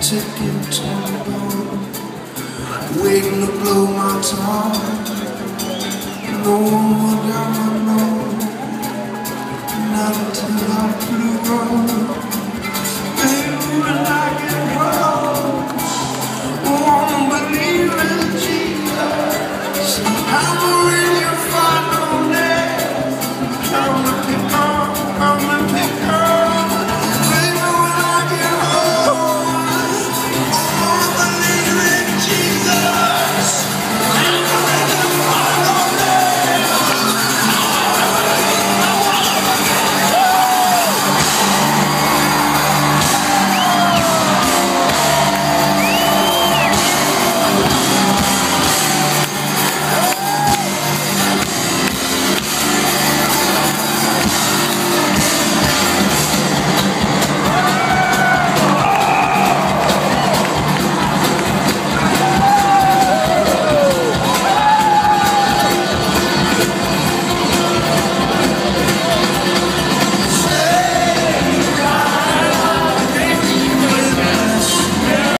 ticking time bomb Waiting to blow my top. No one got my nose Not until I'm grown Baby, when I get home I wanna believe in Jesus. I'm a